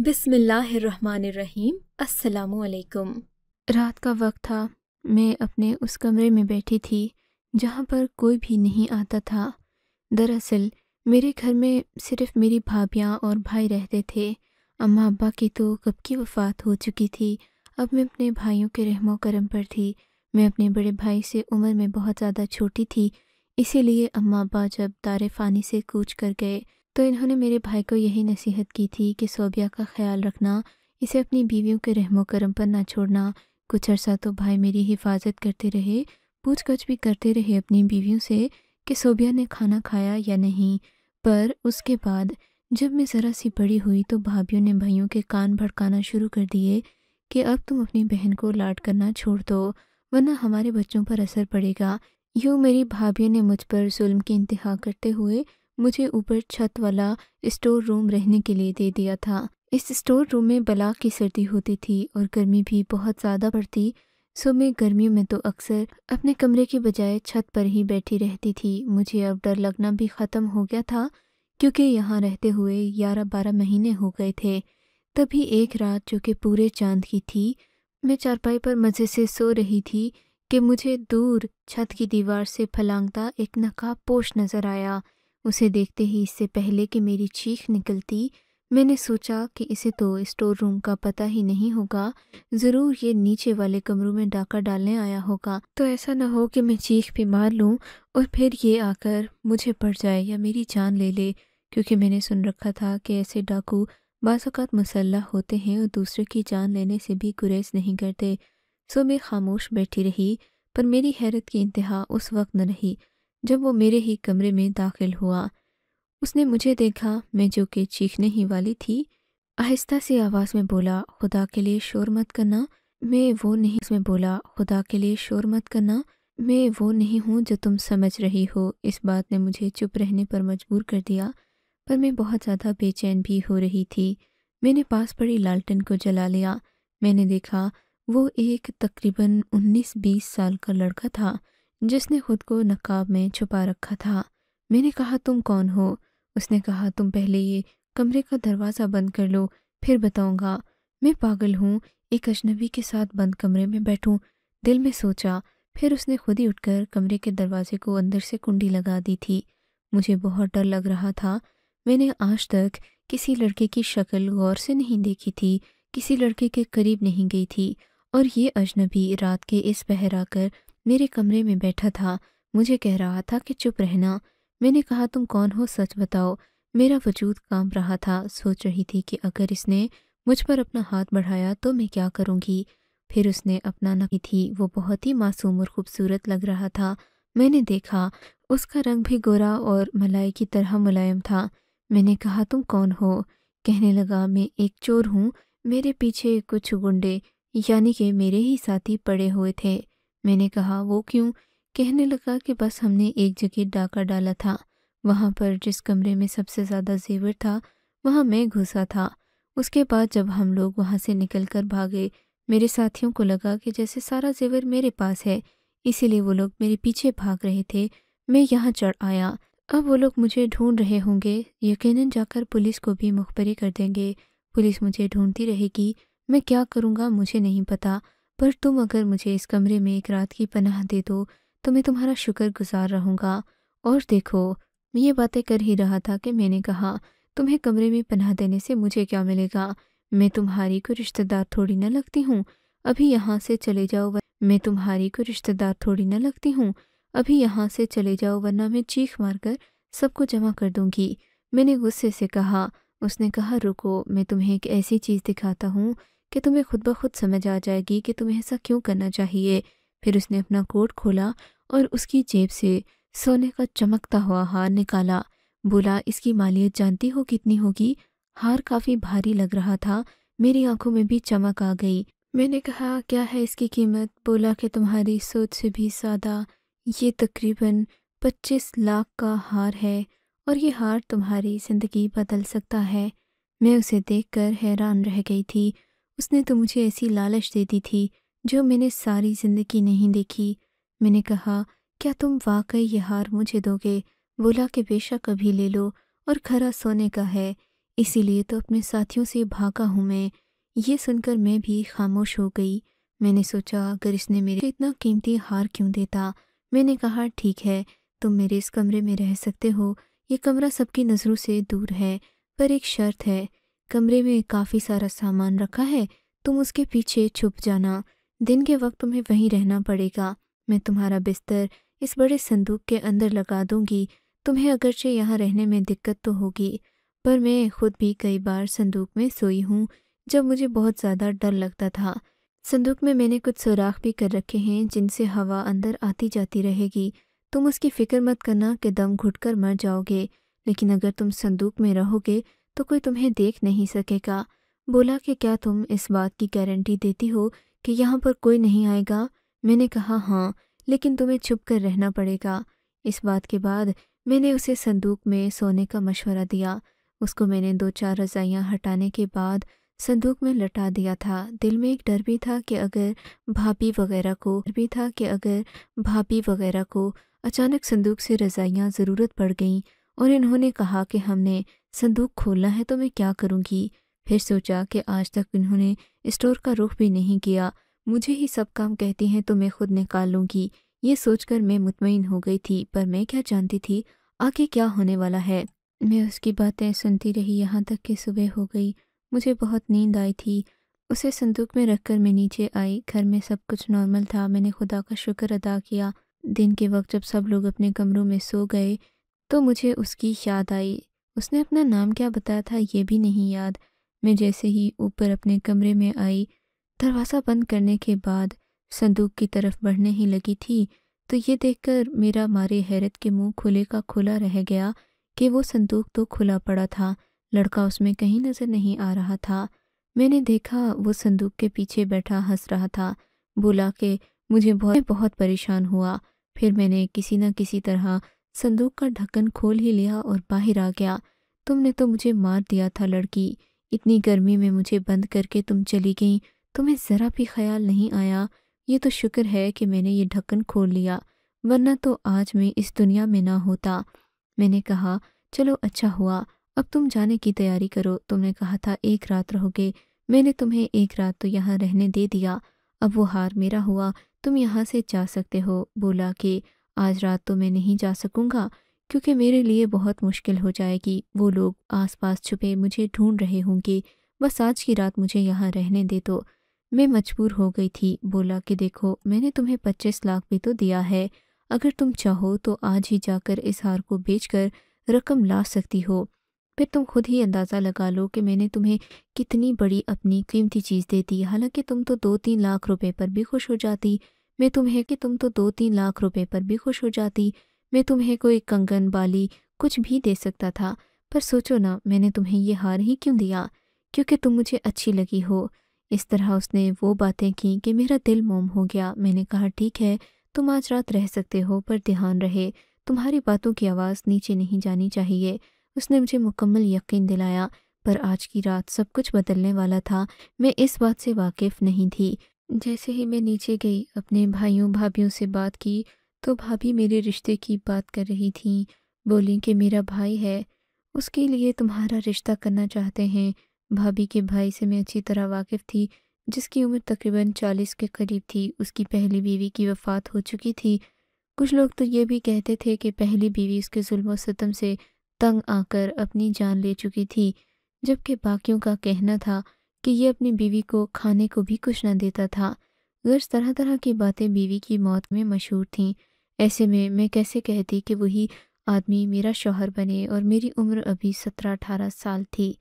बिस्मिल्लाहिर्रहमानिर्रहीम। अस्सलामुअलैकुम। रात का वक्त था। मैं अपने उस कमरे में बैठी थी, जहाँ पर कोई भी नहीं आता था। दरअसल, मेरे घर में सिर्फ़ मेरी भाभियाँ और भाई रहते थे। अम्मा अब्बा की तो कब की वफ़ात हो चुकी थी। अब मैं अपने भाइयों के रहमो करम पर थी। मैं अपने बड़े भाई से उम्र में बहुत ज़्यादा छोटी थी। इसीलिए अम्मा अब्बा जब दार फ़ानी से कूच कर गए तो इन्होंने मेरे भाई को यही नसीहत की थी कि सोबिया का ख्याल रखना, इसे अपनी बीवियों के रहमो करम पर ना छोड़ना। कुछ अर्सा तो भाई मेरी हिफाजत करते रहे पूछ गछ भी करते रहे अपनी बीवियों से कि सोबिया ने खाना खाया या नहीं। पर उसके बाद जब मैं ज़रा सी बड़ी हुई तो भाभीियों ने भाइयों के कान भड़काना शुरू कर दिए कि अब तुम अपनी बहन को लाड करना छोड़ दो, वरना हमारे बच्चों पर असर पड़ेगा। यूँ मेरी भाभीियों ने मुझ पर जुल्म की इंतहा करते हुए मुझे ऊपर छत वाला स्टोर रूम रहने के लिए दे दिया था। इस स्टोर रूम में बला की सर्दी होती थी और गर्मी भी बहुत ज़्यादा पड़ती, सो मैं गर्मियों में तो अक्सर अपने कमरे के बजाय छत पर ही बैठी रहती थी। मुझे अब डर लगना भी ख़त्म हो गया था, क्योंकि यहाँ रहते हुए ग्यारह बारह महीने हो गए थे। तभी एक रात जो कि पूरे चाँद की थी, मैं चारपाई पर मज़े से सो रही थी कि मुझे दूर छत की दीवार से फलांगता एक नकाब पोश नज़र आया। उसे देखते ही इससे पहले कि मेरी चीख निकलती, मैंने सोचा कि इसे तो स्टोर रूम का पता ही नहीं होगा। ज़रूर ये नीचे वाले कमरों में डाका डालने आया होगा। तो ऐसा ना हो कि मैं चीख भी मार लूँ और फिर ये आकर मुझे पड़ जाए या मेरी जान ले ले, क्योंकि मैंने सुन रखा था कि ऐसे डाकू बाज़ात मुसल्ह होते हैं और दूसरे की जान लेने से भी गुरेज नहीं करते। सो मैं खामोश बैठी रही, पर मेरी हैरत की इंतहा उस वक्त न रही। जब वो मेरे ही कमरे में दाखिल हुआ, उसने मुझे देखा, मैं जो कि चीखने ही वाली थी, आहिस्ता सी आवाज़ में बोला, खुदा के लिए शोर मत करना, मैं वो नहीं उसमें बोला, खुदा के लिए शोर मत करना, मैं वो नहीं हूँ जो तुम समझ रही हो। इस बात ने मुझे चुप रहने पर मजबूर कर दिया, पर मैं बहुत ज़्यादा बेचैन भी हो रही थी। मैंने पास पड़ी लालटन को जला लिया। मैंने देखा, वो एक तकरीबन 19-20 साल का लड़का था। जिसने खुद को नकाब में छुपा रखा था। मैंने कहा, तुम कौन हो? उसने कहा, तुम पहले ये कमरे का दरवाज़ा बंद कर लो, फिर बताऊँगा। मैं पागल हूँ, एक अजनबी के साथ बंद कमरे में बैठूं। दिल में सोचा, फिर उसने खुद ही उठकर कमरे के दरवाजे को अंदर से कुंडी लगा दी थी। मुझे बहुत डर लग रहा था। मैंने आज तक किसी लड़के की शक्ल गौर से नहीं देखी थी, किसी लड़के के करीब नहीं गई थी। और ये अजनबी रात के इस पहर आकर मेरे कमरे में बैठा था। मुझे कह रहा था कि चुप रहना। मैंने कहा, तुम कौन हो? सच बताओ। मेरा वजूद काँप रहा था। सोच रही थी कि अगर इसने मुझ पर अपना हाथ बढ़ाया तो मैं क्या करूँगी? फिर उसने अपना नकी थी। वो बहुत ही मासूम और खूबसूरत लग रहा था। मैंने देखा, उसका रंग भी गोरा और मलाई की तरह मुलायम था। मैंने कहा, तुम कौन हो? कहने लगा, मैं एक चोर हूँ। मेरे पीछे कुछ गुंडे, यानी कि मेरे ही साथी पड़े हुए थे। मैंने कहा, वो क्यों? कहने लगा कि बस हमने एक जगह डाका डाला था। वहाँ पर जिस कमरे में सबसे ज़्यादा जेवर था, वहाँ मैं घुसा था। उसके बाद जब हम लोग वहाँ से निकल कर भागे, मेरे साथियों को लगा कि जैसे सारा जेवर मेरे पास है, इसीलिए वो लोग मेरे पीछे भाग रहे थे। मैं यहाँ चढ़ आया। अब वो लोग मुझे ढूंढ रहे होंगे। यकीनन जाकर पुलिस को भी मुखबरी कर देंगे। पुलिस मुझे ढूंढती रहेगी। मैं क्या करूँगा, मुझे नहीं पता। पर तुम अगर मुझे इस कमरे में एक रात की पनाह दे दो तो मैं तुम्हारा शुक्र गुजार रहूँगा। और देखो, मैं ये बातें कर ही रहा था कि मैंने कहा, तुम्हें कमरे में पनाह देने से मुझे क्या मिलेगा? मैं तुम्हारी को रिश्तेदार थोड़ी न लगती हूँ। अभी यहाँ से चले जाओ मैं तुम्हारी को रिश्तेदार थोड़ी न लगती हूँ। अभी यहाँ से चले जाओ, वरना मैं चीख मारकर सबको जमा कर दूँगी। मैंने गुस्से से कहा, उसने कहा, रुको, मैं तुम्हें एक ऐसी चीज़ दिखाता हूँ कि तुम्हें खुद ब खुद समझ आ जाएगी कि तुम्हें ऐसा क्यों करना चाहिए। फिर उसने अपना कोट खोला और उसकी जेब से सोने का चमकता हुआ हार निकाला। बोला, इसकी मालियत जानती हो कितनी होगी? हार काफ़ी भारी लग रहा था। मेरी आँखों में भी चमक आ गई। मैंने कहा, क्या है इसकी कीमत? बोला कि तुम्हारी सोच से भी ज़्यादा ये तकरीबन पच्चीस लाख का हार है और ये हार तुम्हारी ज़िंदगी बदल सकता है। मैं उसे देखकर हैरान रह गई थी। उसने तो मुझे ऐसी लालच दे दी थी, जो मैंने सारी ज़िंदगी नहीं देखी। मैंने कहा, क्या तुम वाकई ये हार मुझे दोगे? बोला कि बेशक अभी ले लो, और खरा सोने का है। इसीलिए तो अपने साथियों से भागा हूँ मैं। ये सुनकर मैं भी खामोश हो गई। मैंने सोचा, अगर इसने मेरे इतना कीमती हार क्यों देता? मैंने कहा, ठीक है, तुम मेरे इस कमरे में रह सकते हो। ये कमरा सबकी नज़रों से दूर है, पर एक शर्त है। कमरे में काफ़ी सारा सामान रखा है, तुम उसके पीछे छुप जाना। दिन के वक्त तुम्हें वहीं रहना पड़ेगा। मैं तुम्हारा बिस्तर इस बड़े संदूक के अंदर लगा दूँगी। तुम्हें अगरचे यहाँ रहने में दिक्कत तो होगी, पर मैं खुद भी कई बार संदूक में सोई हूँ, जब मुझे बहुत ज़्यादा डर लगता था। संदूक में मैंने कुछ सुराख भी कर रखे हैं, जिनसे हवा अंदर आती जाती रहेगी। तुम उसकी फ़िक्र मत करना कि दम घुटकर मर जाओगे, लेकिन अगर तुम संदूक में रहोगे तो कोई तुम्हें देख नहीं सकेगा। बोला कि क्या तुम इस बात की गारंटी देती हो कि यहाँ पर कोई नहीं आएगा? मैंने कहा हाँ लेकिन तुम्हें छुप कर रहना पड़ेगा। इस बात के बाद मैंने उसे संदूक में सोने का मशवरा दिया। उसको मैंने दो चार रजाइयाँ हटाने के बाद संदूक में लटा दिया था। दिल में एक डर भी था कि अगर भाभी वगैरह को, डर भी था कि अगर भाभी वगैरह को अचानक संदूक से रजाइयाँ ज़रूरत पड़ गईं और इन्होंने कहा कि हमने संदूक खोलना है तो मैं क्या करूँगी? फिर सोचा कि आज तक इन्होंने स्टोर का रुख भी नहीं किया। मुझे ही सब काम कहती हैं तो मैं खुद निकाल लूँगी। ये सोचकर मैं मुतमिन हो गई थी, पर मैं क्या जानती थी, आगे क्या होने वाला है? मैं उसकी बातें सुनती रही, यहाँ तक कि सुबह हो गई। मुझे बहुत नींद आई थी। उसे संदूक में रखकर मैं नीचे आई। घर में सब कुछ नॉर्मल था। मैंने खुदा का शुक्र अदा किया। दिन के वक्त जब सब लोग अपने कमरों में सो गए तो मुझे उसकी याद आई। उसने अपना नाम क्या बताया था ये भी नहीं याद। मैं जैसे ही ऊपर अपने कमरे में आई, दरवाज़ा बंद करने के बाद संदूक की तरफ़ बढ़ने ही लगी थी तो ये देखकर मेरा मारे हैरत के मुँह खुले का खुला रह गया कि वो संदूक तो खुला पड़ा था, लड़का उसमें कहीं नज़र नहीं आ रहा था। मैंने देखा वो संदूक के पीछे बैठा हंस रहा था, बोला कि मुझे बहुत बहुत परेशान हुआ, फिर मैंने किसी न किसी तरह संदूक का ढक्कन खोल ही लिया और बाहर आ गया। तुमने तो मुझे मार दिया था, लड़की। इतनी गर्मी में मुझे बंद करके तुम चली गई। तुम्हें ज़रा भी ख्याल नहीं आया। ये तो शुक्र है कि मैंने ये ढक्कन खोल लिया, वरना तो आज मैं इस दुनिया में ना होता। मैंने कहा, चलो अच्छा हुआ। अब तुम जाने की तैयारी करो। तुमने कहा था, एक रात रहोगे। मैंने तुम्हें एक रात तो यहाँ रहने दे दिया। अब वो हार मेरा हुआ। तुम यहाँ से जा सकते हो। बोला कि आज रात तो मैं नहीं जा सकूँगा, क्योंकि मेरे लिए बहुत मुश्किल हो जाएगी। वो लोग आसपास छुपे मुझे ढूंढ रहे होंगे। बस आज की रात मुझे यहाँ रहने दे तो। मैं मजबूर हो गई थी, बोला कि देखो, मैंने तुम्हें पच्चीस लाख भी तो दिया है। अगर तुम चाहो तो आज ही जाकर इस हार को बेचकर रकम ला सकती हो। फिर तुम खुद ही अंदाज़ा लगा लो कि मैंने तुम्हें कितनी बड़ी अपनी कीमती चीज़ दे दी। हालाँकि तुम तो दो तीन लाख रुपए पर भी खुश हो जाती। मैं तुम्हें कि तुम तो दो तीन लाख रुपए पर भी खुश हो जाती। मैं तुम्हें कोई कंगन, बाली कुछ भी दे सकता था। पर सोचो ना, मैंने तुम्हें ये हार ही क्यों दिया? क्योंकि तुम मुझे अच्छी लगी हो। इस तरह उसने वो बातें की कि मेरा दिल मोम हो गया। मैंने कहा, ठीक है, तुम आज रात रह सकते हो, पर ध्यान रहे। तुम्हारी बातों की आवाज़ नीचे नहीं जानी चाहिए। उसने मुझे मुकम्मल यकीन दिलाया, पर आज की रात सब कुछ बदलने वाला था। मैं इस बात से वाकिफ़ नहीं थी। जैसे ही मैं नीचे गई, अपने भाइयों भाभीियों से बात की तो भाभी मेरे रिश्ते की बात कर रही थी। बोली कि मेरा भाई है, उसके लिए तुम्हारा रिश्ता करना चाहते हैं। भाभी के भाई से मैं अच्छी तरह वाकिफ़ थी, जिसकी उम्र तकरीबन चालीस के करीब थी। उसकी पहली बीवी की वफ़ात हो चुकी थी। कुछ लोग तो ये भी कहते थे कि पहली बीवी उसके जुल्म सितम से तंग आकर अपनी जान ले चुकी थी, जबकि बाकियों का कहना था कि ये अपनी बीवी को खाने को भी कुछ न देता था। गर्ज तरह तरह की बातें बीवी की मौत में मशहूर थीं। ऐसे में मैं कैसे कहती कि वही आदमी मेरा शौहर बने और मेरी उम्र अभी सत्रह अठारह साल थी।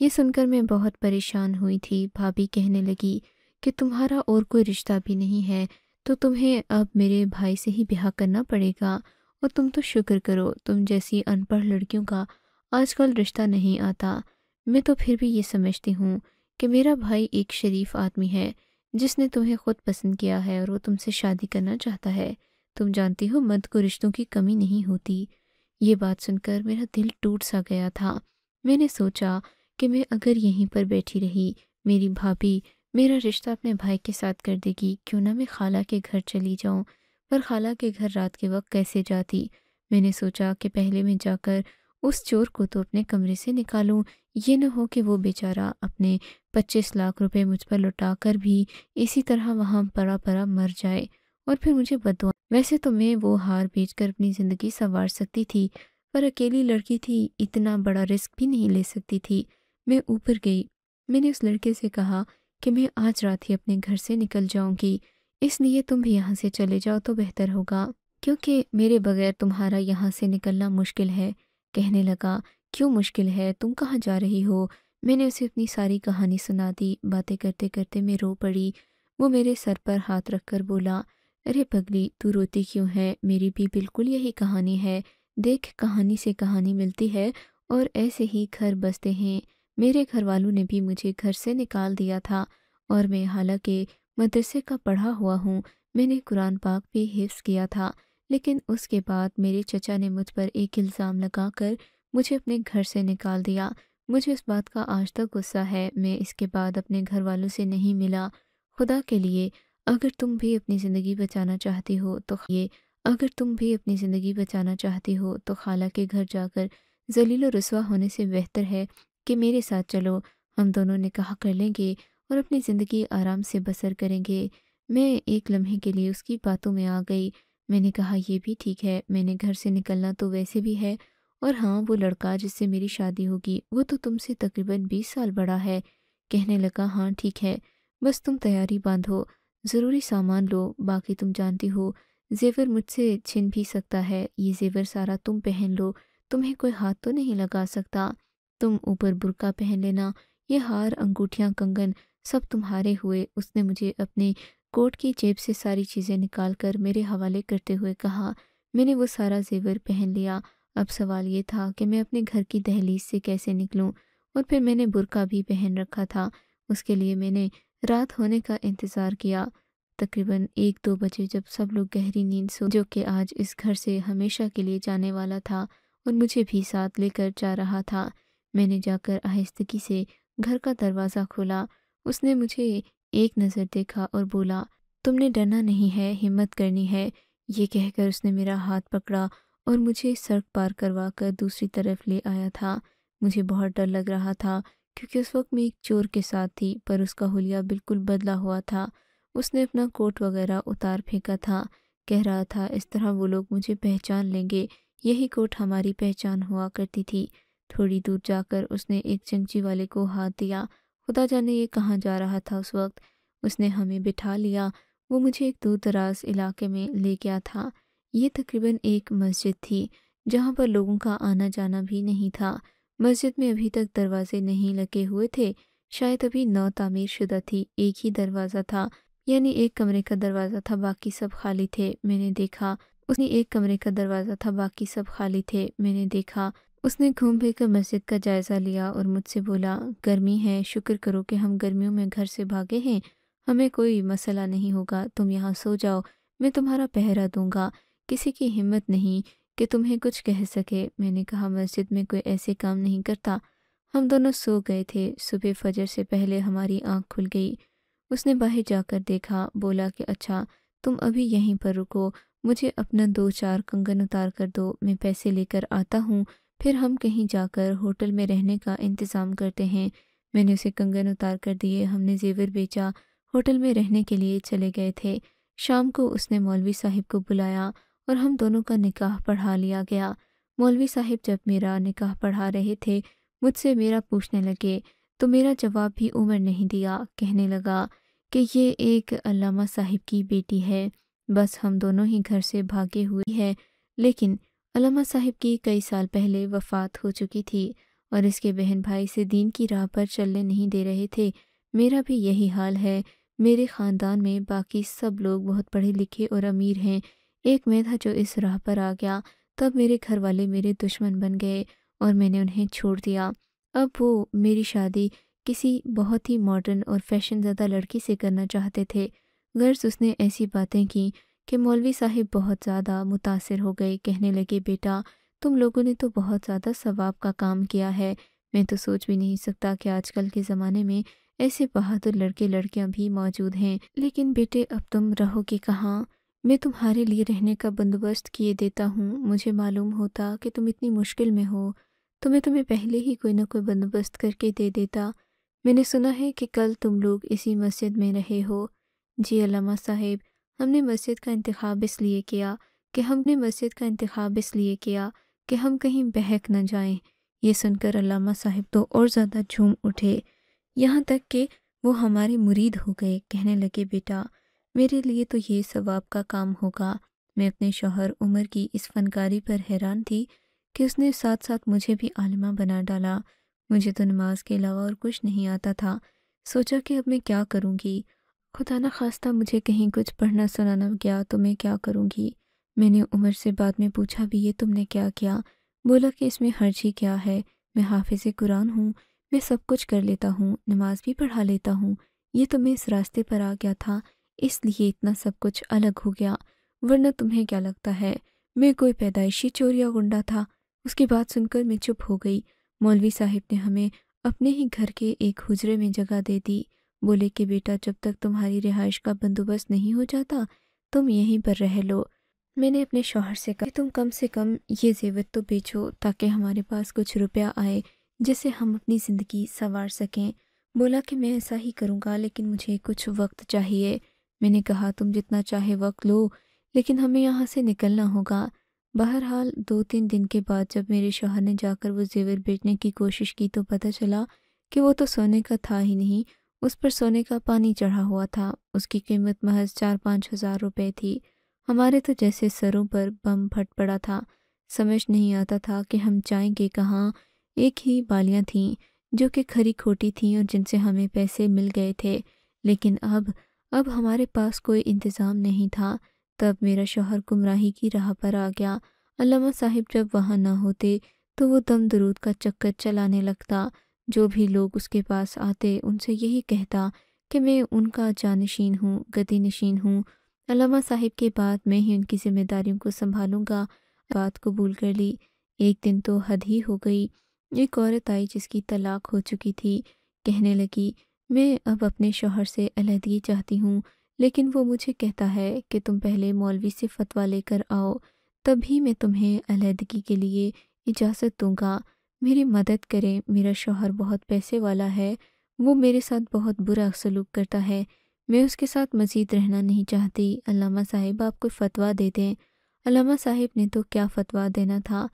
ये सुनकर मैं बहुत परेशान हुई थी। भाभी कहने लगी कि तुम्हारा और कोई रिश्ता भी नहीं है तो तुम्हें अब मेरे भाई से ही ब्याह करना पड़ेगा और तुम तो शुक्र करो, तुम जैसी अनपढ़ लड़कियों का आजकल रिश्ता नहीं आता। मैं तो फिर भी ये समझती हूँ कि मेरा भाई एक शरीफ आदमी है, जिसने तुम्हें खुद पसंद किया है और वो तुमसे शादी करना चाहता है। तुम जानती हो मर्द को रिश्तों की कमी नहीं होती। ये बात सुनकर मेरा दिल टूट सा गया था। मैंने सोचा कि मैं अगर यहीं पर बैठी रही, मेरी भाभी मेरा रिश्ता अपने भाई के साथ कर देगी, क्यों ना मैं खाला के घर चली जाऊँ? पर खाला के घर रात के वक्त कैसे जाती? मैंने सोचा कि पहले मैं जाकर उस चोर को तो अपने कमरे से निकालूं। ये न हो कि वो बेचारा अपने पच्चीस लाख रुपए मुझ पर लुटा कर भी इसी तरह वहाँ पड़ा पड़ा मर जाए और फिर मुझे बदुआ वैसे तो मैं वो हार बेचकर अपनी ज़िंदगी संवार सकती थी, पर अकेली लड़की थी, इतना बड़ा रिस्क भी नहीं ले सकती थी। मैं ऊपर गई। मैंने उस लड़के से कहा कि मैं आज रात ही अपने घर से निकल जाऊँगी। इसलिए तुम भी यहाँ से चले जाओ तो बेहतर होगा, क्योंकि मेरे बगैर तुम्हारा यहाँ से निकलना मुश्किल है। कहने लगा, क्यों मुश्किल है? तुम कहाँ जा रही हो? मैंने उसे अपनी सारी कहानी सुना दी। बातें करते करते मैं रो पड़ी। वो मेरे सर पर हाथ रखकर बोला, अरे पगली, तू रोती क्यों है? मेरी भी बिल्कुल यही कहानी है। देख, कहानी से कहानी मिलती है और ऐसे ही घर बसते हैं। मेरे घर वालों ने भी मुझे घर से निकाल दिया था और मैं हालाँकि मदरसे का पढ़ा हुआ हूँ। मैंने कुरान पाक भी हिफ्स किया था। लेकिन उसके बाद मेरे चचा ने मुझ पर एक इल्ज़ाम लगाकर मुझे अपने घर से निकाल दिया। मुझे इस बात का आज तक गुस्सा है, मैं इसके बाद अपने घर वालों से नहीं मिला। खुदा के लिए, अगर तुम भी अपनी ज़िंदगी बचाना चाहती हो तो ये अगर तुम भी अपनी ज़िंदगी बचाना चाहती हो तो खाला के घर जाकर जलील रसवा होने से बेहतर है कि मेरे साथ चलो। हम दोनों ने कहा कर लेंगे और अपनी ज़िंदगी आराम से बसर करेंगे। मैं एक लम्हे के लिए उसकी बातों में आ गई। मैंने कहा यह भी ठीक है, मैंने घर से निकलना तो वैसे भी है और हाँ वो लड़का जिससे मेरी शादी होगी, वो तो तुमसे तकरीबन बीस साल बड़ा है। कहने लगा हाँ ठीक है, बस तुम तैयारी बांधो, ज़रूरी सामान लो, बाकी तुम जानती हो, जेवर मुझसे छिन भी सकता है, ये जेवर सारा तुम पहन लो, तुम्हें कोई हाथ तो नहीं लगा सकता। तुम ऊपर बुरका पहन लेना, ये हार, अंगूठियाँ, कंगन, सब तुम्हारे हुए, उसने मुझे अपने कोट की जेब से सारी चीज़ें निकाल कर मेरे हवाले करते हुए कहा, मैंने वो सारा जेवर पहन लिया अब सवाल ये था कि मैं अपने घर की दहलीज से कैसे निकलूं और फिर मैंने बुरका भी पहन रखा था। उसके लिए मैंने रात होने का इंतज़ार किया। तकरीबन एक दो बजे जब सब लोग गहरी नींद सो, जो कि आज इस घर से हमेशा के लिए जाने वाला था और मुझे भी साथ लेकर जा रहा था, मैंने जाकर आहिस्तगी से घर का दरवाज़ा खोला। उसने मुझे एक नज़र देखा और बोला, तुमने डरना नहीं है, हिम्मत करनी है। ये कहकर उसने मेरा हाथ पकड़ा और मुझे सड़क पार करवा कर दूसरी तरफ़ ले आया था। मुझे बहुत डर लग रहा था, क्योंकि उस वक्त मैं एक चोर के साथ थी, पर उसका हुलिया बिल्कुल बदला हुआ था। उसने अपना कोट वगैरह उतार फेंका था, कह रहा था, इस तरह वो लोग मुझे पहचान लेंगे। यही कोट हमारी पहचान हुआ करती थी। थोड़ी दूर जाकर उसने एक चंची वाले को हाथ दिया। खुदा जाने ये कहाँ जा रहा था उस वक्त। उसने हमें बिठा लिया। वो मुझे एक दूर दराज इलाके में ले गया था। ये तकरीबन एक मस्जिद थी, जहाँ पर लोगों का आना जाना भी नहीं था। मस्जिद में अभी तक दरवाजे नहीं लगे हुए थे, शायद अभी नौ तामीर शुदा थी, एक ही दरवाज़ा था, यानी एक कमरे का दरवाज़ा था, बाकी सब खाली थे, मैंने देखा। उसने एक कमरे का दरवाज़ा था, बाकी सब खाली थे, मैंने देखा। उसने घूम फिर कर मस्जिद का जायज़ा लिया और मुझसे बोला, गर्मी है, शुक्र करो कि हम गर्मियों में घर से भागे हैं। हमें कोई मसला नहीं होगा, तुम यहाँ सो जाओ, मैं तुम्हारा पहरा दूँगा। किसी की हिम्मत नहीं कि तुम्हें कुछ कह सके। मैंने कहा, मस्जिद में कोई ऐसे काम नहीं करता। हम दोनों सो गए थे। सुबह फजर से पहले हमारी आँख खुल गई। उसने बाहर जाकर देखा, बोला कि अच्छा तुम अभी यहीं पर रुको। मुझे अपना दो चार कंगन उतार कर दो। मैं पैसे लेकर आता हूँ। फिर हम कहीं जाकर होटल में रहने का इंतज़ाम करते हैं। मैंने उसे कंगन उतार कर दिए। हमने जेवर बेचा। होटल में रहने के लिए चले गए थे। शाम को उसने मौलवी साहिब को बुलाया। और हम दोनों का निकाह पढ़ा लिया गया। मौलवी साहिब जब मेरा निकाह पढ़ा रहे थे, मुझसे मेरा पूछने लगे तो मेरा जवाब भी उमर नहीं दिया। कहने लगा कि ये एक अल्लामा साहिब की बेटी है। बस हम दोनों ही घर से भागे हुए हैं। लेकिन अलामा साहिब की कई साल पहले वफ़ात हो चुकी थी और इसके बहन भाई से दीन की राह पर चलने नहीं दे रहे थे। मेरा भी यही हाल है। मेरे ख़ानदान में बाकी सब लोग बहुत पढ़े लिखे और अमीर हैं। एक मैं था जो इस राह पर आ गया, तब मेरे घर वाले मेरे दुश्मन बन गए और मैंने उन्हें छोड़ दिया। अब वो मेरी शादी किसी बहुत ही मॉडर्न और फ़ैशन ज़्यादा लड़की से करना चाहते थे। गर्ज उसने ऐसी बातें की कि मौलवी साहिब बहुत ज़्यादा मुतासर हो गए, कहने लगे, बेटा, तुम लोगों ने तो बहुत ज़्यादा सवाब का काम किया है। मैं तो सोच भी नहीं सकता कि आजकल के ज़माने में ऐसे बहादुर लड़के लड़कियाँ भी मौजूद हैं। लेकिन बेटे, अब तुम रहोगे कहाँ? मैं तुम्हारे लिए रहने का बंदोबस्त किए देता हूँ। मुझे मालूम होता कि तुम इतनी मुश्किल में हो। तो मैं तुम्हें पहले ही कोई ना कोई बंदोबस्त करके दे देता। मैंने सुना है कि कल तुम लोग इसी मस्जिद में रहे हो। जी अलामा साहिब, हमने मस्जिद का इंतखब इसलिए किया कि हमने मस्जिद का इंतखब इसलिए किया कि हम कहीं बहक न जाएँ। ये सुनकर अलामा साहिब तो और ज़्यादा झूम उठे। यहाँ तक कि वो हमारे मुरीद हो गए। कहने लगे, बेटा मेरे लिए तो ये सवाब का काम होगा। मैं अपने शौहर उमर की इस फनकारी पर हैरान थी कि उसने साथ साथ मुझे भी आलिमा बना डाला। मुझे तो नमाज़ के अलावा और कुछ नहीं आता था। सोचा कि अब मैं क्या करूँगी? खुदा न खास्ता मुझे कहीं कुछ पढ़ना सुनाना गया तो मैं क्या करूँगी? मैंने उमर से बाद में पूछा, भी ये तुमने क्या किया? बोला कि, इसमें हर्जी क्या है? मैं हाफिज़ कुरान हूँ। मैं सब कुछ कर लेता हूँ। नमाज़ भी पढ़ा लेता हूँ। ये तो मैं इस रास्ते पर आ गया था। इसलिए इतना सब कुछ अलग हो गया, वरना तुम्हें क्या लगता है? मैं कोई पैदाइशी चोर या गुंडा था। उसकी बात सुनकर मैं चुप हो गई। मौलवी साहिब ने हमें अपने ही घर के एक हुजरे में जगह दे दी। बोले कि बेटा, जब तक तुम्हारी रिहाइश का बंदोबस्त नहीं हो जाता, तुम यहीं पर रह लो। मैंने अपने शोहर से कहा तुम कम से कम ये जेवर तो बेचो ताकि हमारे पास कुछ रुपया आए, जिससे हम अपनी ज़िंदगी संवार सकें। बोला कि मैं ऐसा ही करूँगा, लेकिन मुझे कुछ वक्त चाहिए। मैंने कहा, तुम जितना चाहे वक्त लो, लेकिन हमें यहाँ से निकलना होगा। बहरहाल दो तीन दिन के बाद जब मेरे शोहर ने जाकर वो जेवर बेचने की कोशिश की तो पता चला कि वो तो सोने का था ही नहीं, उस पर सोने का पानी चढ़ा हुआ था। उसकी कीमत महज चार पाँच हज़ार रुपये थी। हमारे तो जैसे सरों पर बम फट पड़ा था। समझ नहीं आता था कि हम जाएँगे कहाँ। एक ही बालियाँ थीं, जो कि खरी खोटी थीं और जिनसे हमें पैसे मिल गए थे। लेकिन अब अब हमारे पास कोई इंतज़ाम नहीं था। तब मेरा शोहर गुमराही की राह पर आ गया। अल्लामा साहिब जब वहाँ ना होते तो वो दम दरूद का चक्कर चलाने लगता। जो भी लोग उसके पास आते, उनसे यही कहता कि मैं उनका जानशीन हूँ गति नशीन हूँ। अलामा साहिब के बाद मैं ही उनकी जिम्मेदारियों को संभालूँगा। बात कबूल कर ली। एक दिन तो हद ही हो गई। एक औरत आई जिसकी तलाक हो चुकी थी। कहने लगी मैं अब अपने शोहर से अलहदगी चाहती हूँ, लेकिन वो मुझे कहता है कि तुम पहले मौलवी से फतवा लेकर आओ, तभी मैं तुम्हें अलहदगी के लिए इजाज़त दूँगा। मेरी मदद करें, मेरा शोहर बहुत पैसे वाला है, वो मेरे साथ बहुत बुरा सलूक करता है। मैं उसके साथ मज़ीद रहना नहीं चाहती। अलामा साहिब, आप कोई फतवा दे दें। अलामा साहिब ने तो क्या फतवा देना था?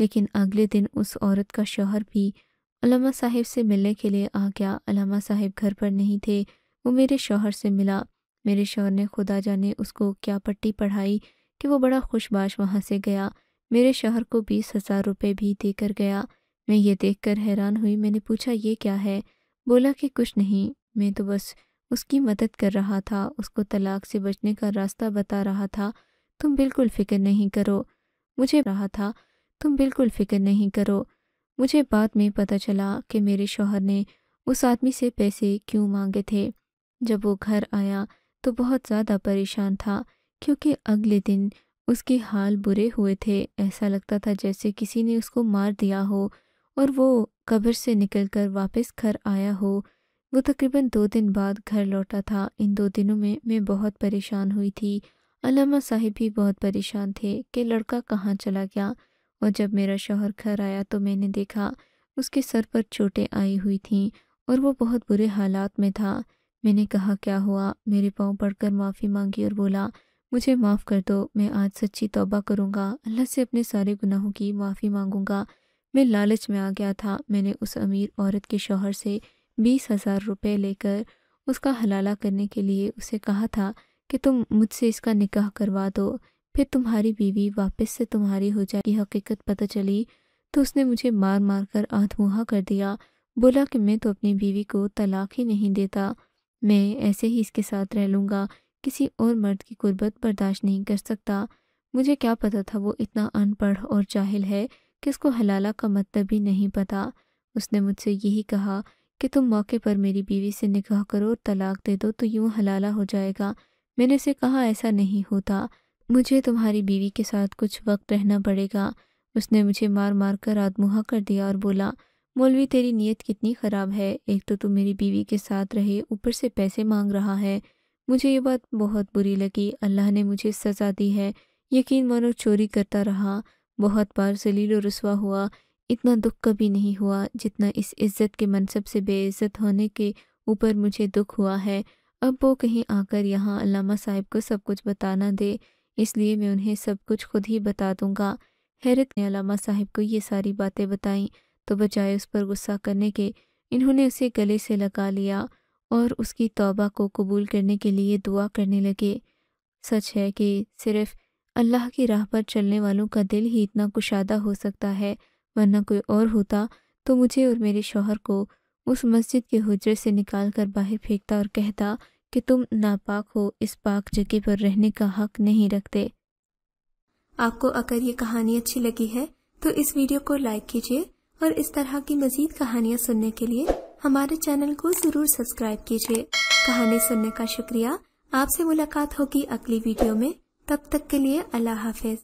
लेकिन अगले दिन उस औरत का शोहर भी अलामा साहिब से मिलने के लिए आ गया। अलामा साहिब घर पर नहीं थे। वो मेरे शोहर से मिला। मेरे शोहर ने खुदा जाने उसको क्या पट्टी पढ़ाई कि वो बड़ा खुशबाश वहाँ से गया। मेरे शौहर को बीस हज़ार रुपये भी देकर गया। मैं ये देखकर हैरान हुई। मैंने पूछा, ये क्या है? बोला कि, कुछ नहीं। मैं तो बस उसकी मदद कर रहा था। उसको तलाक से बचने का रास्ता बता रहा था। तुम बिल्कुल फ़िक्र नहीं करो। मुझे रहा था। तुम बिल्कुल फ़िक्र नहीं करो। मुझे बाद में पता चला कि मेरे शौहर ने उस आदमी से पैसे क्यों मांगे थे। जब वो घर आया तो बहुत ज़्यादा परेशान था, क्योंकि अगले दिन उसके हाल बुरे हुए थे। ऐसा लगता था जैसे किसी ने उसको मार दिया हो और वो कब्र से निकलकर वापस घर आया हो। वो तकरीबन दो दिन बाद घर लौटा था। इन दो दिनों में मैं बहुत परेशान हुई थी। अलामा साहिब भी बहुत परेशान थे कि लड़का कहाँ चला गया। और जब मेरा शौहर घर आया तो मैंने देखा उसके सर पर चोटें आई हुई थीं और वो बहुत बुरे हालात में था। मैंने कहा, क्या हुआ? मेरे पाँव पड़कर माफ़ी मांगी और बोला, मुझे माफ़ कर दो, मैं आज सच्ची तौबा करूँगा। अल्लाह से अपने सारे गुनाहों की माफ़ी मांगूँगा। मैं लालच में आ गया था। मैंने उस अमीर औरत के शौहर से बीस हज़ार रुपये लेकर उसका हलाला करने के लिए उसे कहा था कि तुम मुझसे इसका निकाह करवा दो। फिर तुम्हारी बीवी वापस से तुम्हारी हो जाएगी। हकीकत पता चली तो उसने मुझे मार मार कर आधमुहा कर दिया। बोला कि मैं तो अपनी बीवी को तलाक ही नहीं देता। मैं ऐसे ही इसके साथ रह लूँगा। किसी और मर्द की गुर्बत बर्दाश्त नहीं कर सकता। मुझे क्या पता था वो इतना अनपढ़ और जाहिल है कि उसको हलाला का मतलब भी नहीं पता। उसने मुझसे यही कहा कि तुम मौके पर मेरी बीवी से निकाह करो और तलाक दे दो तो यूँ हलाला हो जाएगा। मैंने उसे कहा ऐसा नहीं होता। मुझे तुम्हारी बीवी के साथ कुछ वक्त रहना पड़ेगा। उसने मुझे मार मार कर आदमुहा कर दिया और बोला, मौलवी, तेरी नीयत कितनी ख़राब है। एक तो तू मेरी बीवी के साथ रहे, ऊपर से पैसे मांग रहा है। मुझे ये बात बहुत बुरी लगी। अल्लाह ने मुझे सज़ा दी है। यकीन मानो चोरी करता रहा। बहुत बार जलील रसवा हुआ। इतना दुख कभी नहीं हुआ जितना इस इज़्ज़त के मनसब से बेइज्जत होने के ऊपर मुझे दुख हुआ है। अब वो कहीं आकर यहाँ अल्लामा साहिब को सब कुछ बताना दे। इसलिए मैं उन्हें सब कुछ खुद ही बता दूँगा। हैरत ने अलामा साहिब को ये सारी बातें बताईं तो बजाय उस पर गुस्सा करने के, इन्होंने उसे गले से लगा लिया और उसकी तौबा को कबूल करने के लिए दुआ करने लगे। सच है कि सिर्फ़ अल्लाह की राह पर चलने वालों का दिल ही इतना कुशादा हो सकता है, वरना कोई और होता तो मुझे और मेरे शौहर को उस मस्जिद के हुजरे से निकाल कर बाहर फेंकता और कहता कि तुम नापाक हो, इस पाक जगह पर रहने का हक नहीं रखते। आपको अगर ये कहानी अच्छी लगी है तो इस वीडियो को लाइक कीजिए और इस तरह की मजीद कहानियाँ सुनने के लिए हमारे चैनल को ज़रूर सब्सक्राइब कीजिए। कहानी सुनने का शुक्रिया। आपसे मुलाकात होगी अगली वीडियो में। तब तक के लिए अल्लाह हाफिज।